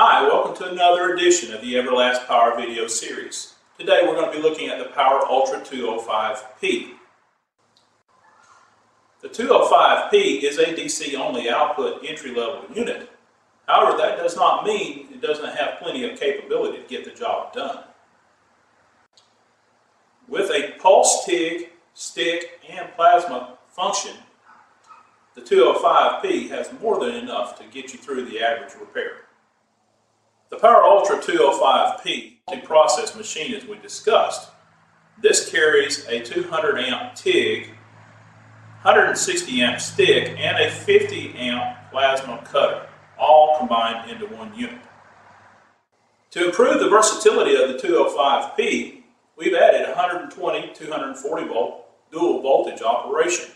Hi, welcome to another edition of the Everlast Power video series. Today we're going to be looking at the Power Ultra 205P. The 205P is a DC only output entry level unit. However, that does not mean it doesn't have plenty of capability to get the job done. With a pulse TIG, stick, and plasma function, the 205P has more than enough to get you through the average repair. The Power Ultra 205P process machine as we discussed, this carries a 200 amp TIG, 160 amp stick, and a 50 amp plasma cutter, all combined into one unit. To improve the versatility of the 205P, we've added 120 240 volt dual voltage operation.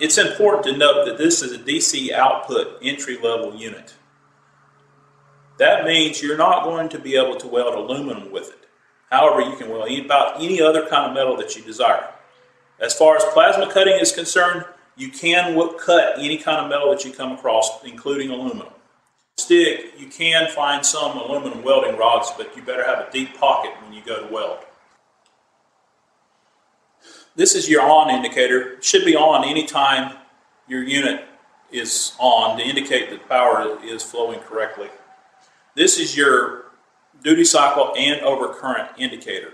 It's important to note that this is a DC output entry level unit. That means you're not going to be able to weld aluminum with it. However, you can weld about any other kind of metal that you desire. As far as plasma cutting is concerned, you can cut any kind of metal that you come across, including aluminum. Stick, you can find some aluminum welding rods, but you better have a deep pocket when you go to weld. This is your on indicator. It should be on anytime your unit is on to indicate that power is flowing correctly. This is your duty cycle and overcurrent indicator.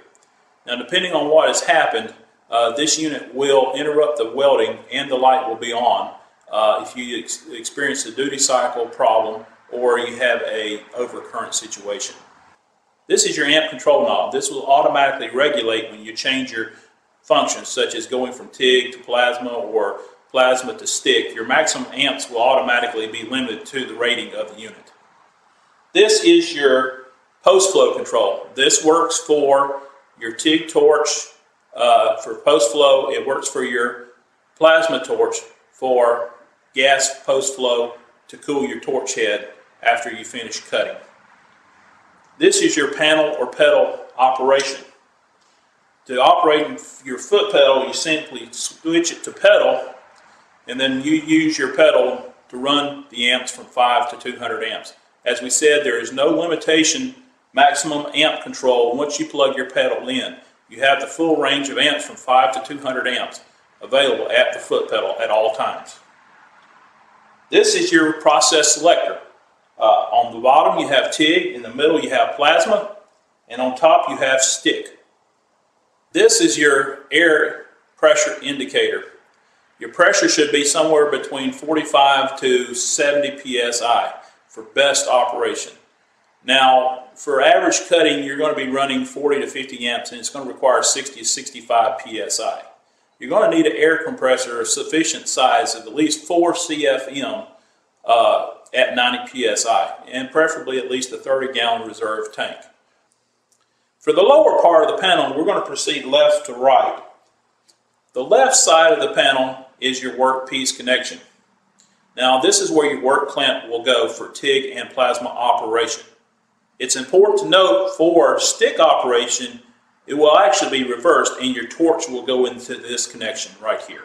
Now depending on what has happened, uh, this unit will interrupt the welding and the light will be on uh, if you ex experience a duty cycle problem or you have a overcurrent situation. This is your amp control knob. This will automatically regulate when you change your functions, such as going from TIG to plasma or plasma to stick, your maximum amps will automatically be limited to the rating of the unit. This is your post flow control. This works for your TIG torch uh, for post flow. It works for your plasma torch for gas post flow to cool your torch head after you finish cutting. This is your panel or pedal operation. To operate your foot pedal, you simply switch it to pedal, and then you use your pedal to run the amps from 5 to 200 amps. As we said, there is no limitation maximum amp control once you plug your pedal in. You have the full range of amps from 5 to 200 amps available at the foot pedal at all times. This is your process selector. Uh, on the bottom you have TIG, in the middle you have plasma, and on top you have stick. This is your air pressure indicator. Your pressure should be somewhere between 45 to 70 psi for best operation. Now, for average cutting, you're going to be running 40 to 50 amps, and it's going to require 60 to 65 psi. You're going to need an air compressor of sufficient size of at least 4 CFM uh, at 90 psi, and preferably at least a 30 gallon reserve tank. For the lower part of the panel, we're going to proceed left to right. The left side of the panel is your workpiece connection. Now this is where your work clamp will go for TIG and plasma operation. It's important to note for stick operation, it will actually be reversed and your torch will go into this connection right here.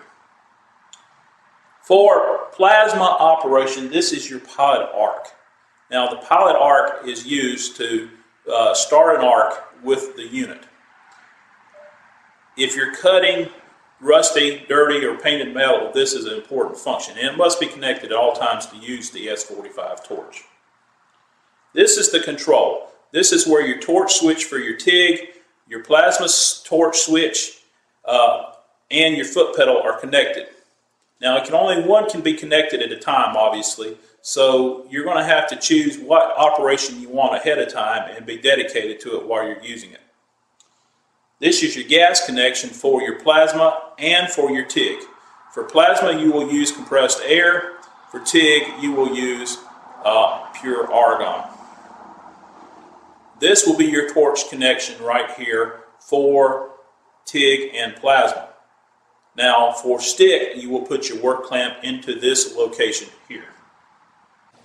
For plasma operation, this is your pilot arc. Now the pilot arc is used to uh, start an arc with the unit. If you're cutting rusty, dirty, or painted metal, this is an important function, and it must be connected at all times to use the S45 torch. This is the control. This is where your torch switch for your TIG, your plasma torch switch, uh, and your foot pedal are connected. Now, it can only one can be connected at a time, obviously, so you're going to have to choose what operation you want ahead of time and be dedicated to it while you're using it. This is your gas connection for your plasma and for your TIG. For plasma, you will use compressed air. For TIG, you will use uh, pure argon. This will be your torch connection right here for TIG and plasma. Now, for stick, you will put your work clamp into this location here.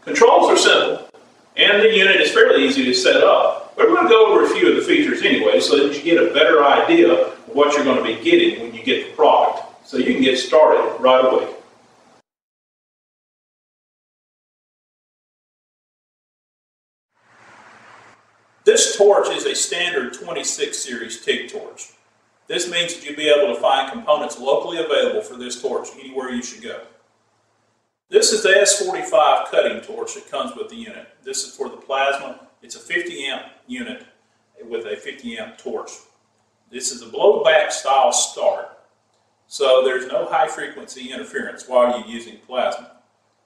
Controls are simple, and the unit is fairly easy to set up. But we're going to go over a few of the features anyway so that you get a better idea of what you're going to be getting when you get the product so you can get started right away. This torch is a standard 26 series TIG torch. This means that you'll be able to find components locally available for this torch anywhere you should go. This is the S45 cutting torch that comes with the unit. This is for the plasma. It's a 50 amp unit with a 50 amp torch. This is a blowback style start. So there's no high frequency interference while you're using plasma.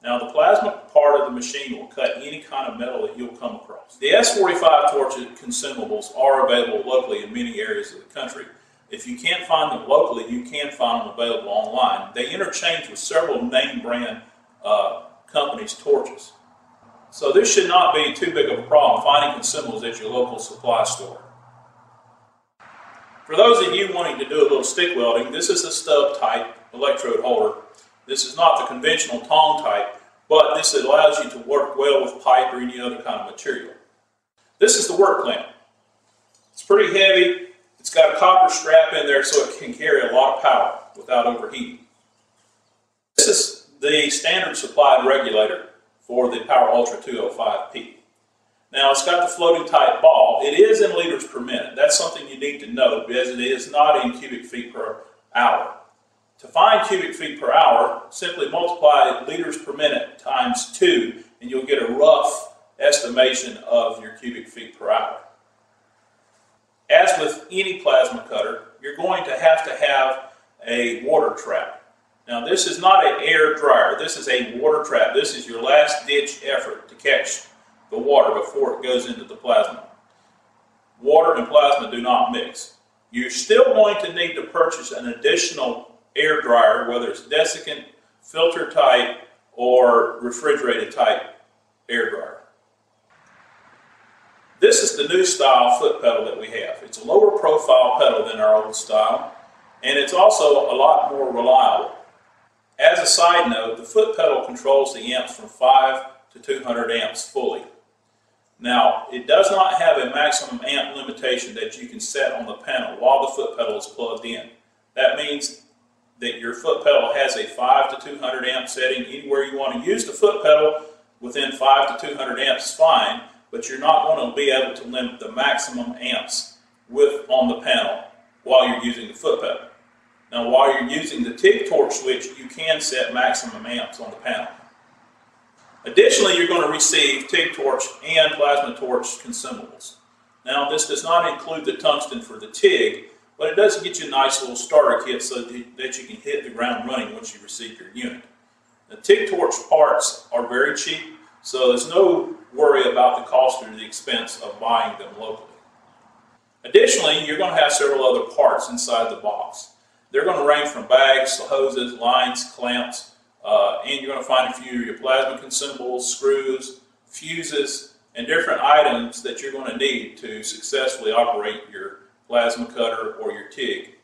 Now the plasma part of the machine will cut any kind of metal that you'll come across. The S45 torch consumables are available locally in many areas of the country. If you can't find them locally, you can find them available online. They interchange with several name brand uh, companies' torches. So this should not be too big of a problem finding consumables at your local supply store. For those of you wanting to do a little stick welding, this is a stub type electrode holder. This is not the conventional tong type, but this allows you to work well with pipe or any other kind of material. This is the work clamp. It's pretty heavy. It's got a copper strap in there so it can carry a lot of power without overheating. The standard supplied regulator for the Power Ultra 205P. Now it's got the floating type ball. It is in liters per minute. That's something you need to know because it is not in cubic feet per hour. To find cubic feet per hour, simply multiply liters per minute times 2 and you'll get a rough estimation of your cubic feet per hour. As with any plasma cutter, you're going to have to have a water trap. Now this is not an air dryer, this is a water trap. This is your last ditch effort to catch the water before it goes into the plasma. Water and plasma do not mix. You're still going to need to purchase an additional air dryer, whether it's desiccant, filter type, or refrigerated type air dryer. This is the new style foot pedal that we have. It's a lower profile pedal than our old style, and it's also a lot more reliable. As a side note, the foot pedal controls the amps from 5 to 200 amps fully. Now, it does not have a maximum amp limitation that you can set on the panel while the foot pedal is plugged in. That means that your foot pedal has a 5 to 200 amp setting. Anywhere you want to use the foot pedal within 5 to 200 amps is fine, but you're not going to be able to limit the maximum amps with on the panel while you're using the foot pedal. Now, while you're using the TIG torch switch, you can set maximum amps on the panel. Additionally, you're going to receive TIG torch and plasma torch consumables. Now, this does not include the tungsten for the TIG, but it does get you a nice little starter kit so that you can hit the ground running once you receive your unit. The TIG torch parts are very cheap, so there's no worry about the cost or the expense of buying them locally. Additionally, you're going to have several other parts inside the box. They're going to range from bags, hoses, lines, clamps, uh, and you're going to find a few of your plasma consumables, screws, fuses, and different items that you're going to need to successfully operate your plasma cutter or your TIG.